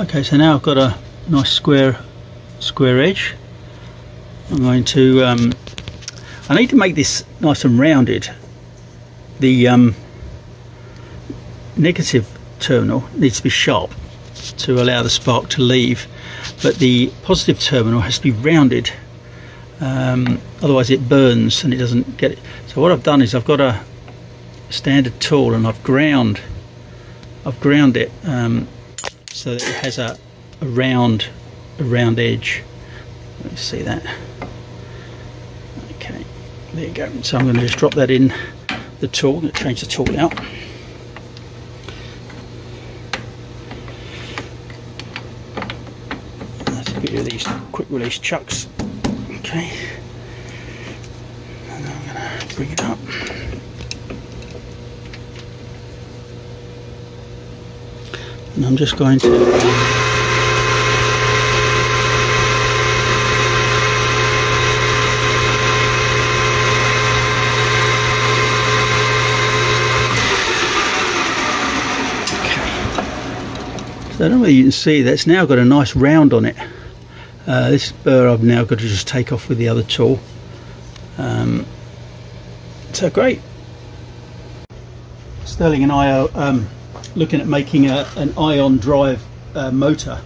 Okay, so now I've got a nice square square edge. I'm going to um, I need to make this nice and rounded. The um, negative terminal needs to be sharp to allow the spark to leave, but the positive terminal has to be rounded. Um, otherwise, it burns and it doesn't get it. So what I've done is I've got a standard tool and I've ground I've ground it um, so that it has a, a round a round edge. Let me see that. Okay, there you go. So I'm going to just drop that in the tool. change the tool out. Let's get rid of these quick release chucks. Okay. And I'm going to bring it up. And I'm just going to I don't know whether you can see that's now got a nice round on it. Uh, this burr I've now got to just take off with the other tool. Um, so great. Sterling and I are um, looking at making a, an ion drive uh, motor.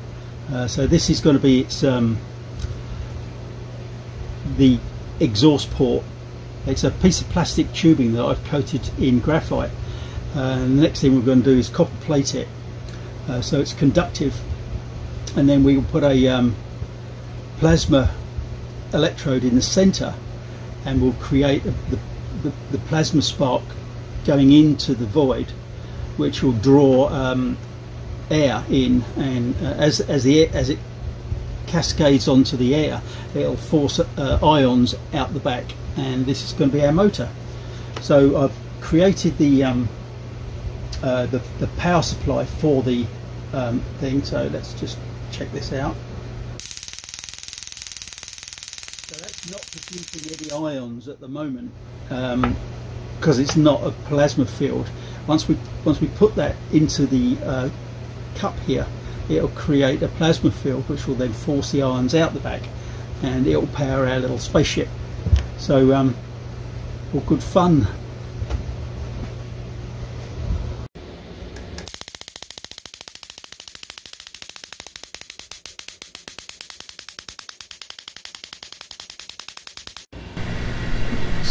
Uh, so this is going to be its um, the exhaust port. It's a piece of plastic tubing that I've coated in graphite. Uh, and the next thing we're going to do is copper plate it uh, so it's conductive and then we will put a um, plasma electrode in the center and we'll create the, the, the, plasma spark going into the void which will draw um, air in and uh, as, as, the air, as it cascades onto the air it'll force uh, ions out the back and this is going to be our motor. So I've created the um, uh, the, the power supply for the um, thing. So let's just check this out. So that's not producing any ions at the moment because um, it's not a plasma field once we once we put that into the uh, cup here it'll create a plasma field which will then force the ions out the back and it'll power our little spaceship so um, all good fun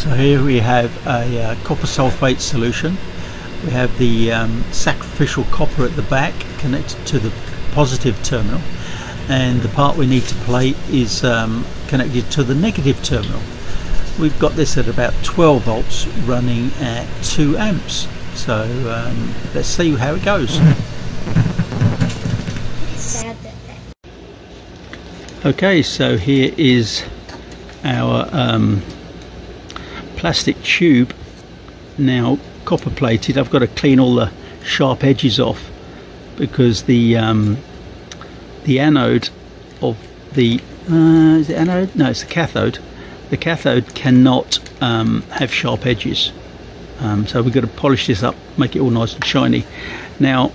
So here we have a uh, copper sulfate solution. We have the um, sacrificial copper at the back connected to the positive terminal and the part we need to plate is um, connected to the negative terminal. We've got this at about 12 volts running at 2 amps. So um, let's see how it goes. Okay, so here is our um, plastic tube now copper plated I've got to clean all the sharp edges off because the um, the anode of the uh, is it anode? No it's the cathode. The cathode cannot um, have sharp edges. Um, so we've got to polish this up make it all nice and shiny. Now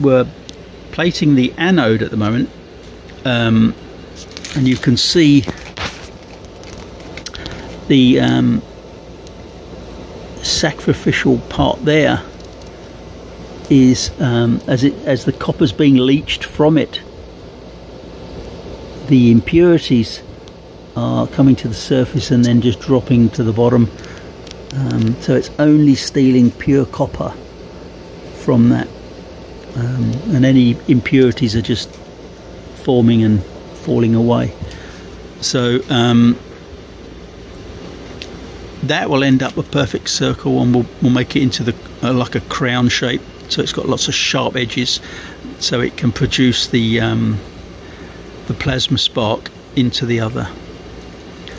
we're plating the anode at the moment um, and you can see the um, sacrificial part there is um, as it as the copper's being leached from it the impurities are coming to the surface and then just dropping to the bottom. Um, so it's only stealing pure copper from that. Um, and any impurities are just forming and falling away. So um, that will end up a perfect circle and we'll, we'll make it into the uh, like a crown shape. So it's got lots of sharp edges so it can produce the um, the plasma spark into the other.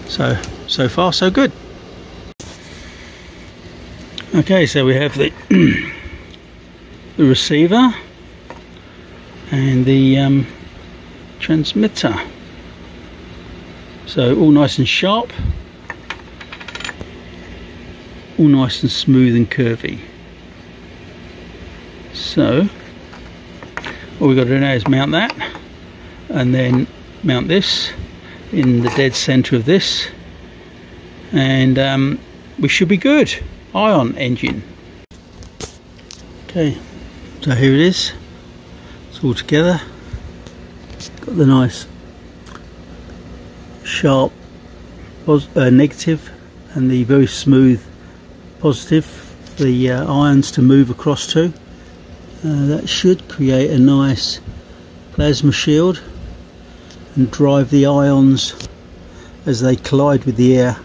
So so far so good. Okay so we have the the receiver and the um, transmitter. So all nice and sharp all nice and smooth and curvy. So all we've got to do now is mount that and then mount this in the dead center of this and um, we should be good. Ion engine. Okay so here it is. It's all together. Got the nice sharp uh, negative and the very smooth positive the uh, ions to move across to uh, that should create a nice plasma shield and drive the ions as they collide with the air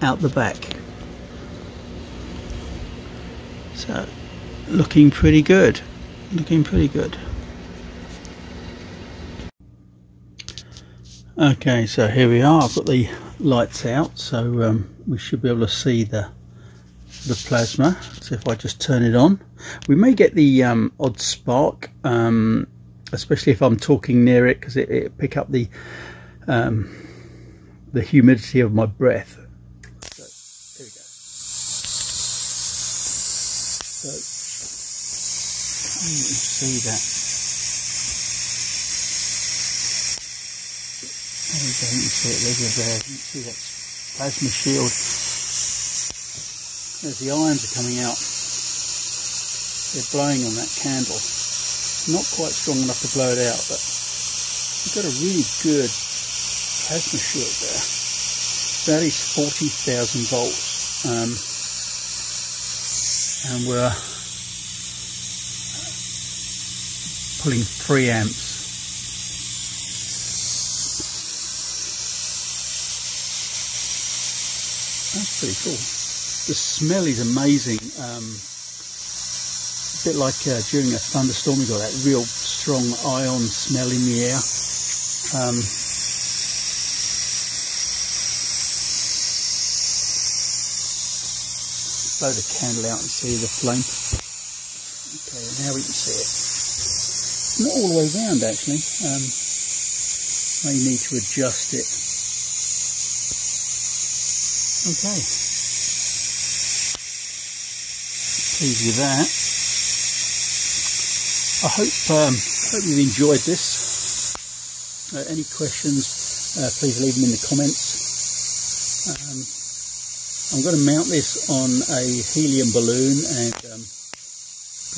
out the back. So looking pretty good, looking pretty good. Okay, so here we are. I've got the lights out, so um, we should be able to see the the plasma. So if I just turn it on, we may get the um, odd spark, um, especially if I'm talking near it, because it, it pick up the um, the humidity of my breath. So here we go. So can you see that? There we go. You can see it. There. You can see that plasma shield as the ions are coming out, they're blowing on that candle. Not quite strong enough to blow it out, but we've got a really good plasma shield there. That is 40,000 volts. Um, and we're pulling 3 amps. That's pretty cool the smell is amazing. Um, a bit like uh, during a thunderstorm, you've got that real strong ion smell in the air. Um, blow the candle out and see the flame. Okay, now we can see it. Not all the way round actually. Um, may need to adjust it. Okay. Pleased with that. I hope um, hope you've enjoyed this. Uh, any questions, uh, please leave them in the comments. Um, I'm going to mount this on a helium balloon and um,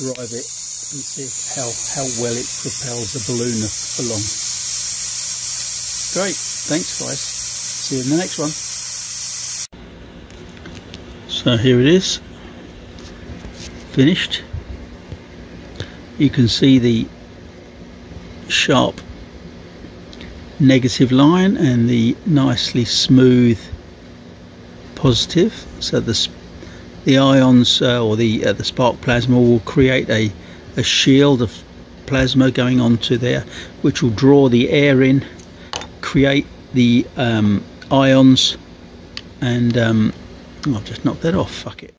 drive it and see how, how well it propels the balloon along. Great, thanks guys. See you in the next one. So here it is finished. You can see the sharp negative line and the nicely smooth positive. So the the ions uh, or the uh, the spark plasma will create a, a shield of plasma going onto there which will draw the air in create the um, ions and um, I've just knocked that off. Fuck it